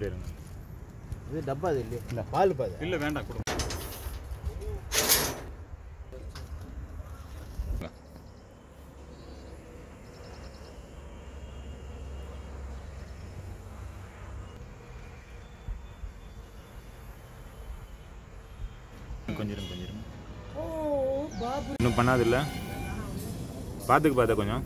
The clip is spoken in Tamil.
அப்படியே இருங்க. இது டப்பா அது இல்லையா? பால் பாது இல்லை வேண்டாம் கொடுங்க. கொஞ்சம் இருங்க, கொஞ்சம் இன்னும் பண்ணாதில்ல? பார்த்துக்கு பார்த்தா கொஞ்சம்.